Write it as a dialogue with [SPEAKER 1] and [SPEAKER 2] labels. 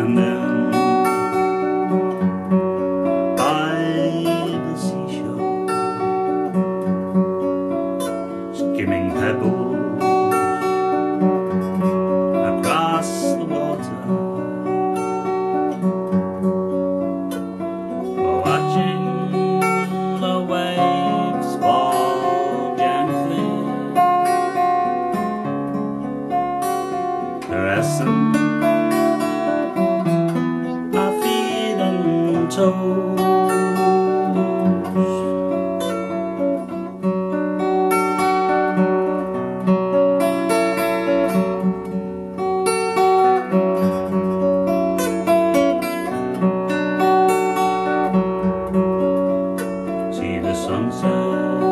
[SPEAKER 1] and then See the sunset.